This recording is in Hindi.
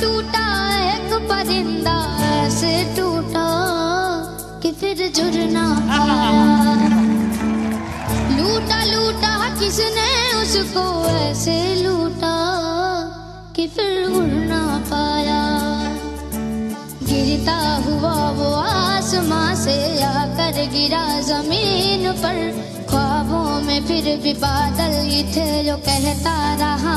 टूटा एक परिंदा ऐसे टूटा कि फिर जुड़ना पाया। लूटा लूटा किसने उसको ऐसे लूटा कि फिर उड़ना पाया। गिरता हुआ वो आसमां से आकर गिरा ज़मीन पर। ख्वाबों में फिर भी बादल ही थे जो कहता रहा